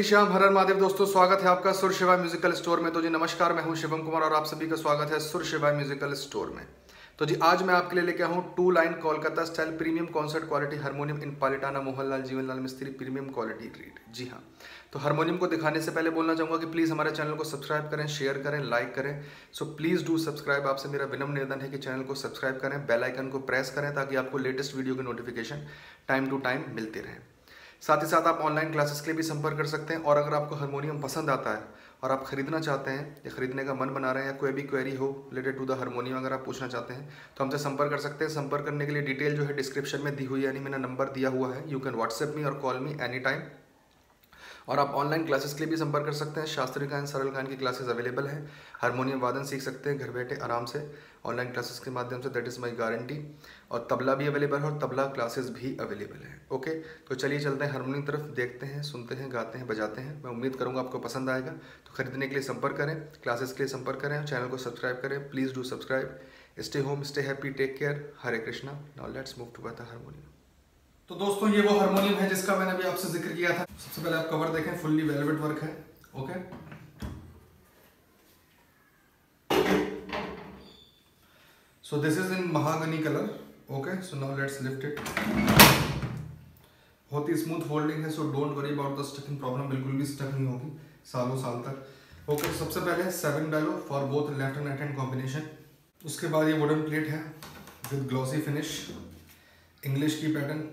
श्री श्याम हर हर महादेव दोस्तों, स्वागत है आपका सुर शिवा म्यूजिकल स्टोर में। तो जी, नमस्कार, मैं हूँ शिवम कुमार और आप सभी का स्वागत है सुर शिवा म्यूजिकल स्टोर में। तो जी, आज मैं आपके लिए लेके हूँ two line Kolkata style premium concert quality harmonium in Palitana Mohanlal, Jivanlal Mistry premium quality read जी हाँ। तो हारमोनियम को दिखाने से पहले बोलना चाहूँगा कि प्लीज़ हमारे चैनल को सब्सक्राइब करें शेयर करें लाइक करें। सो प्लीज़ डू सब्सक्राइब आपसे मेरा विनम्र निवेदन है कि चैनल को सब्सक्राइब करें बेलाइकन को प्रेस करें ताकि आपको लेटेस्ट वीडियो की नोटिफिकेशन टाइम टू टाइम मिलते रहें। साथ ही साथ आप ऑनलाइन क्लासेस के लिए भी संपर्क कर सकते हैं और अगर आपको हारमोनियम पसंद आता है और आप खरीदना चाहते हैं या खरीदने का मन बना रहे हैं या कोई भी क्वेरी हो रिलेटेड टू द हारमोनियम अगर आप पूछना चाहते हैं तो हमसे संपर्क कर सकते हैं। संपर्क करने के लिए डिटेल जो है डिस्क्रिप्शन में दी हुई यानी मैंने नंबर दिया हुआ है। यू कैन व्हाट्सएप मी और कॉल मी एनी टाइम और आप ऑनलाइन क्लासेस के लिए भी संपर्क कर सकते हैं। शास्त्रीय गायन सरल गायन की क्लासेस अवेलेबल हैं। हारमोनियम वादन सीख सकते हैं, घर बैठे आराम से। ऑनलाइन क्लासेस के माध्यम say that is my guarantee और तबला भी अवेलेबल है और तबला क्लासेस भी अवेलेबल है। ओके तो चलिए चलते हैं हारमोनियम तरफ़, देखते हैं, सुनते हैं, गाते हैं, बजाते हैं। मैं उम्मीद करूँगा आपको पसंद आएगा। तो खरीदने के लिए संपर्क करें क्लासेस के लिए संपर्क करें चैनल को सब्सक्राइब करें। Please do subscribe stay home stay happy take care Hare Krishna now let's move to the harmonium तो दोस्तों, ये वो हारमोनियम है जिसका मैंने अभी आपसे ज़िक्र किया था। सबसे पहले आप कवर देखें फुल्ली वेलवेट वर्क है okay so this is in mahogany colour okay so now let's lift it बहुत ही स्मूथ फोल्डिंग है so don't worry about the stucking problem बिल्कुल भी स्टक नहीं होगी, सालों साल तक। ओके सबसे पहले seven bellow for both left and right hand combination उसके बाद ये वुडन प्लेट है विद ग्लॉसी फिनिश इंग्लिश की पैटर्न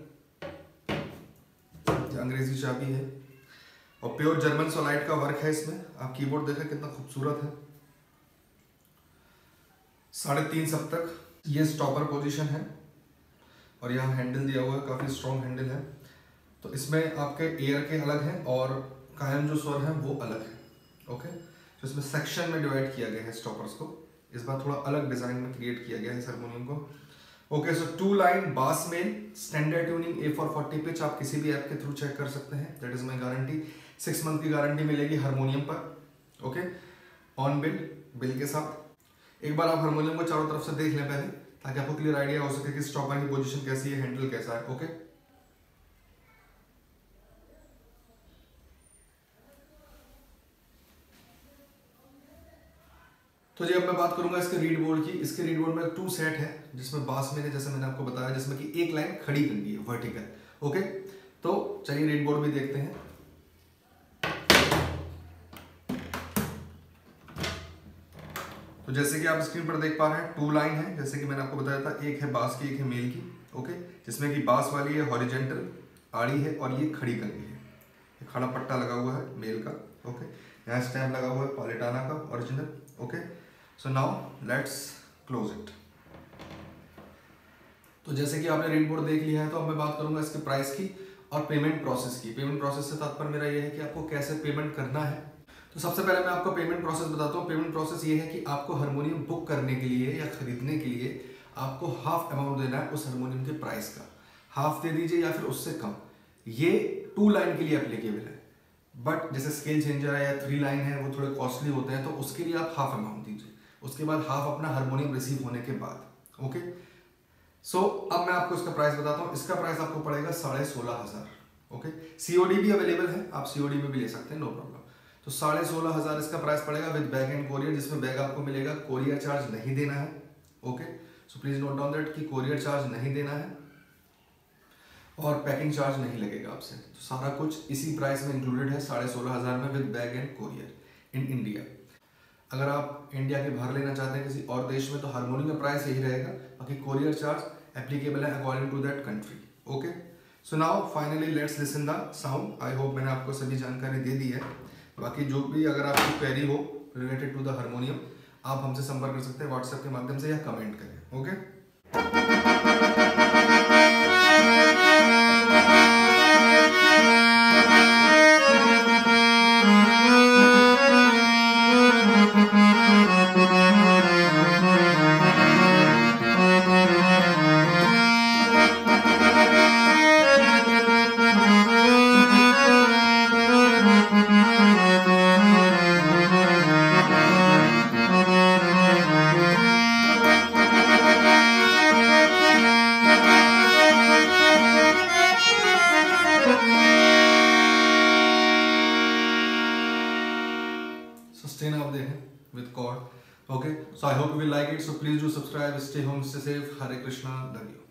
अंग्रेज़ी चाबी है। और प्योर जर्मन सोलाइट का वर्क है इसमें। आप कीबोर्ड देखें कितना खूबसूरत है। साढ़े तीन सब तक ये स्टॉपर पोजीशन है। और यहाँ हैंडल दिया हुआ है, काफ़ी स्ट्रॉन्ग हैंडल है। तो इसमें आपके एयर के अलग हैं और कायम जो स्वर हैं वो अलग है। ओके तो इसमें सेक्शन में डिवाइड किया गया है स्टॉपर्स को। इस बार थोड़ा अलग डिज़ाइन में क्रिएट किया गया है इस को। Okay so two line bass male standard tuning A four forty pitch आप किसी भी ऐप के थ्रू चेक कर सकते हैं। That is my guarantee six month की गारंटी मिलेगी हारमोनियम पर। ओके ऑन बिल बिल के साथ। एक बार आप हारमोनियम को चारों तरफ़ से देख लें पहले, ताकि आपको क्लियर आइडिया हो सके कि स्टॉप की पोजीशन कैसी है हैंडल कैसा है। ओके तो जी, अब मैं बात करूँगा इसके रीड बोर्ड की। इसके रीड बोर्ड में टू सेट है, जिसमें बास में जैसे मैंने आपको बताया, जिसमें कि एक लाइन खड़ी करनी है वर्टिकल ओके तो चलिए रीड बोर्ड भी देखते हैं। तो जैसे कि आप स्क्रीन पर देख पा रहे हैं टू लाइन है, जैसे कि मैंने आपको बताया था, एक है बास की, एक है मेल की। ओके जिसमें कि बास वाली है हॉरिजेंटल आड़ी है और ये खड़ी करनी है। खड़ा पट्टा लगा हुआ है मेल का। ओके यहाँ स्टैम्प लगा हुआ है पालिटाना का original okay so now let's close it तो जैसे कि आपने रीड बोर्ड देख लिया है तो अब मैं बात करूँगा इसके प्राइस की और पेमेंट प्रोसेस की। पेमेंट प्रोसेस से तात्पर्य मेरा यह है कि आपको कैसे पेमेंट करना है। तो सबसे पहले मैं आपको पेमेंट प्रोसेस बताता हूँ। पेमेंट प्रोसेस ये है कि आपको हारमोनियम बुक करने के लिए या खरीदने के लिए आपको हाफ़ अमाउंट देना है उस हारमोनियम के प्राइस का। हाफ़ दे दीजिए या फिर उससे कम। ये टू लाइन के लिए अप्लीकेबल है। बट जैसे स्केल चेंजर है या थ्री लाइन है, वो थोड़े कॉस्टली होते हैं तो उसके लिए आप हाफ़ अमाउंट दीजिए। उसके बाद हाफ़ अपना हारमोनियम रिसीव होने के बाद ओके सो so, अब मैं आपको इसका प्राइस बताता हूँ। इसका प्राइस आपको पड़ेगा साढ़े सोलह हज़ार ओके सीओडी भी अवेलेबल है आप सीओडी में भी ले सकते हैं नो प्रॉब्लम तो साढ़े सोलह हज़ार इसका प्राइस पड़ेगा विद बैग एंड कोरियर जिसमें बैग आपको मिलेगा कोरियर चार्ज नहीं देना है okay so please note down that कि कोरियर चार्ज नहीं देना है और पैकिंग चार्ज नहीं लगेगा आपसे। तो सारा कुछ इसी प्राइस में इंक्लूडेड है साढ़े सोलह हज़ार में with bag and courier in India अगर आप इंडिया के बाहर लेना चाहते हैं किसी और देश में तो हारमोनियम का प्राइस यही रहेगा। बाकी कोरियर चार्ज एप्लीकेबल है according to that country okay so now finally let's listen the sound I hope मैंने आपको सभी जानकारी दे दी है। बाकी जो भी अगर आपकी क्वेरी हो रिलेटेड टू द हारमोनियम आप हमसे संपर्क कर सकते हैं व्हाट्सएप के माध्यम से या कमेंट करें ओके सस्टेन आप देखें with code okay so I hope you will like it so please do subscribe stay home stay safe Hare Krishna धन्यवाद